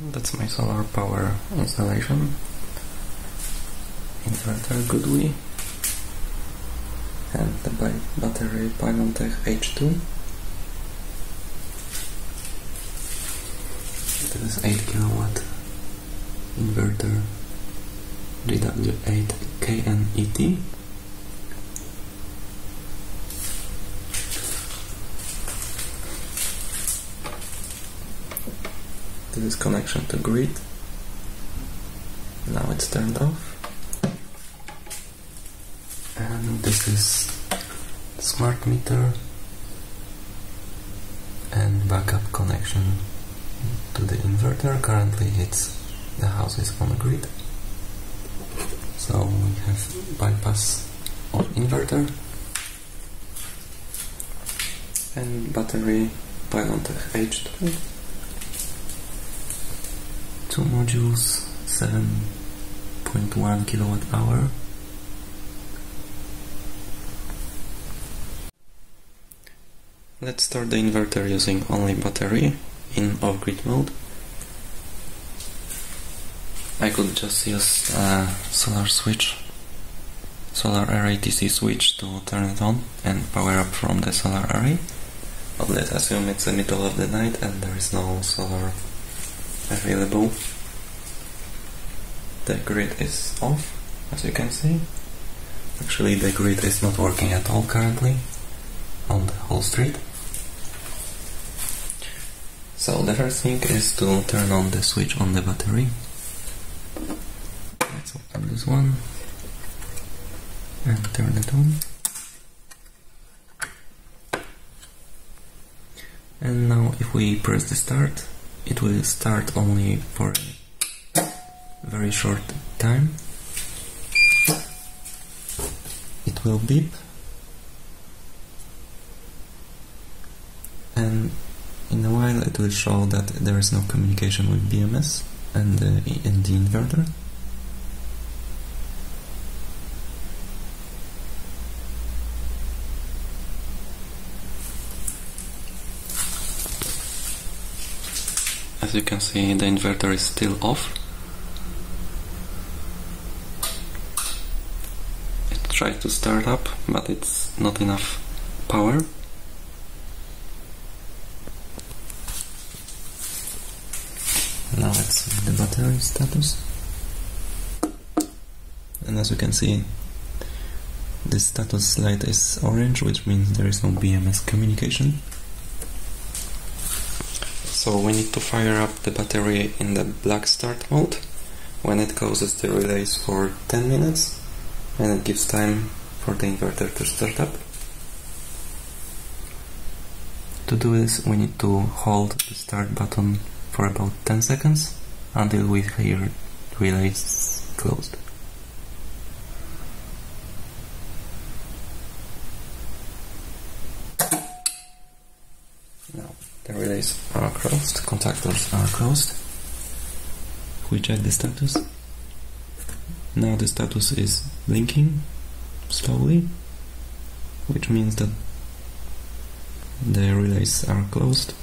That's my solar power installation. Inverter GoodWe and the battery Pylontech H2. This is 8 kilowatt inverter GW8KNET. This connection to grid. Now it's turned off. And this is smart meter and backup connection to the inverter. Currently it's the house is on grid. So we have bypass on inverter and battery Pylontech H2 two modules 7.1 kilowatt hour. Let's start the inverter using only battery in off-grid mode. I could just use a solar switch solar array DC switch to turn it on and power up from the solar array. But let's assume it's the middle of the night and there is no solar available. The grid is off, as you can see. Actually, the grid is not working at all currently on the whole street. So the first thing is to turn on the switch on the battery. Let's open this one and turn it on. And now if we press the start, it will start only for a very short time. It will beep and in a while it will show that there is no communication with BMS and, uh, in the inverter. As you can see the inverter is still off. It tried to start up but it's not enough power. Now let's see the battery status. And as you can see the status light is orange which means there is no BMS communication. So we need to fire up the battery in the black start mode when it closes the relays for 10 minutes and it gives time for the inverter to start up. To do this we need to hold the start button for about 10 seconds until we hear relays closed. The relays are closed, contactors are closed. We check the status. Now the status is blinking slowly, which means that the relays are closed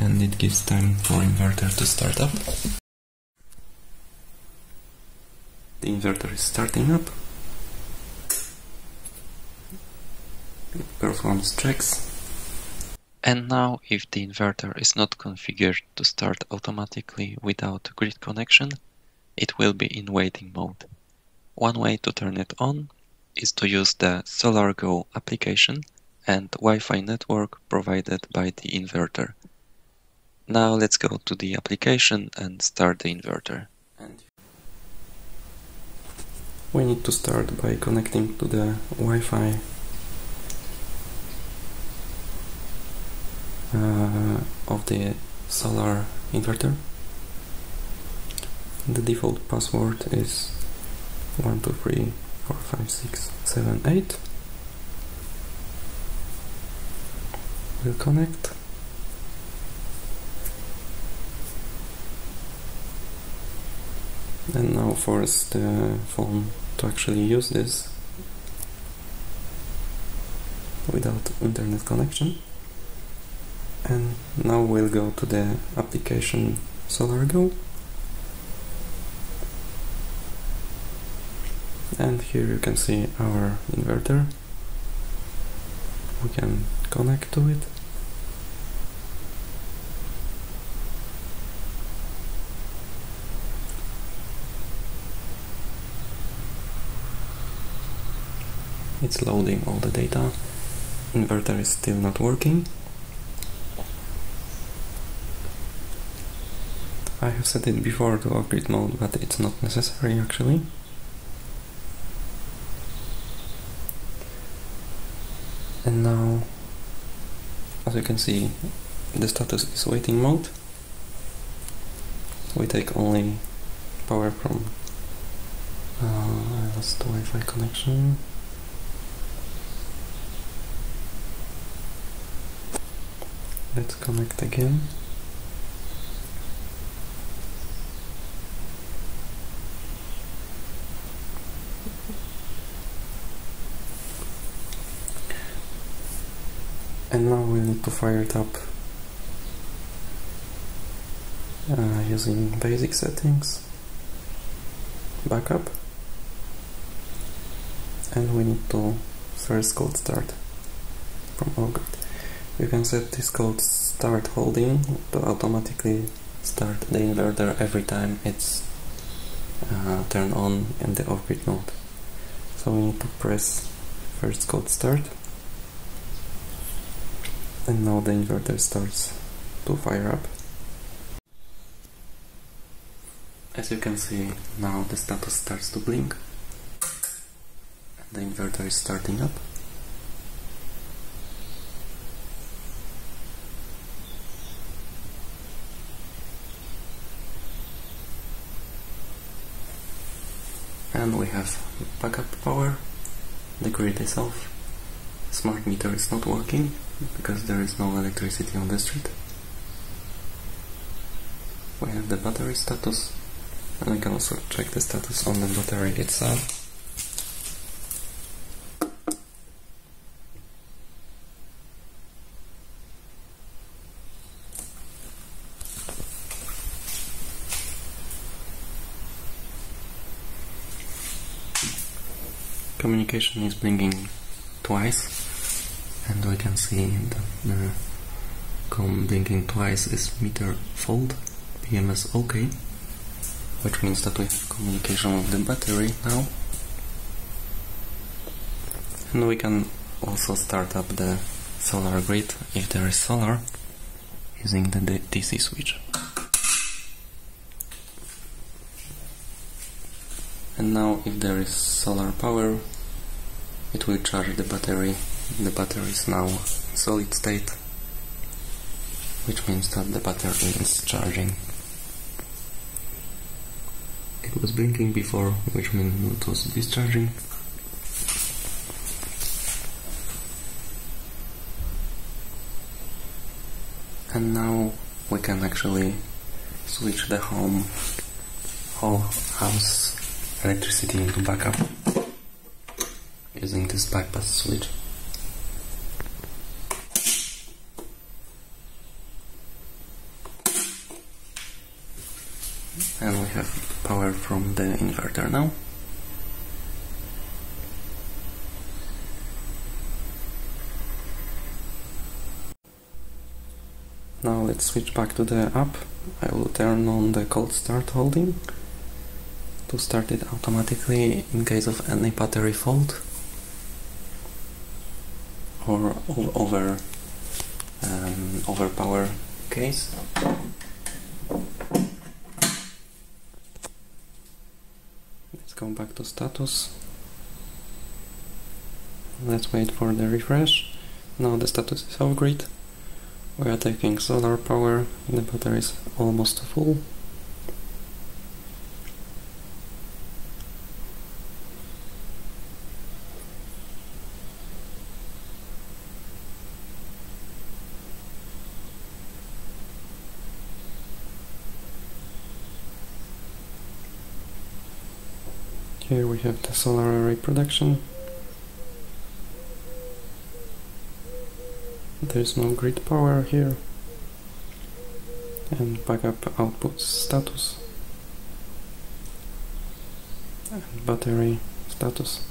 and it gives time for inverter to start up. The inverter is starting up. It performs checks and now if the inverter is not configured to start automatically without grid connection, it will be in waiting mode. One way to turn it on is to use the SolarGo application and Wi-Fi network provided by the inverter. Now let's go to the application and start the inverter. We need to start by connecting to the Wi-Fi Uh, of the solar inverter. The default password is 1234567 We'll connect. And now force the phone to actually use this without internet connection. And now we'll go to the application SolarGo. And here you can see our inverter. We can connect to it. It's loading all the data. Inverter is still not working I have set it before to off-grid mode but it's not necessary actually. And now as you can see the status is waiting mode. We take only power from uh, I lost the Wi-Fi connection. Let's connect again and now we need to fire it up uh, using basic settings backup and we need to first cold start from off-grid you can set this cold start holding to automatically start the inverter every time it's uh, turned on in the off-grid mode. So we need to press first cold start and now the inverter starts to fire up. As you can see now the status starts to blink and the inverter is starting up. And we have backup power, the grid is off, smart meter is not working because there is no electricity on the street. We have the battery status and we can also check the status on the battery itself. Communication is blinking twice and we can see that the com blinking twice is meter fault BMS OK which means that we have communication with the battery now. And we can also start up the solar grid if there is solar using the DC switch. And now if there is solar power it will charge the battery the battery is now solid state which means that the battery is charging. It was blinking before which means it was discharging. And now we can actually switch the home whole house electricity into backup using this bypass switch and we have power from the inverter now. Now let's switch back to the app. I will turn on the cold start holding to start it automatically in case of any battery fault or over um, overpower case go back to status. Let's wait for the refresh. Now the status is off grid. We are taking solar power. The battery is almost full Here we have the solar array production. There's no grid power here. and backup output status and battery status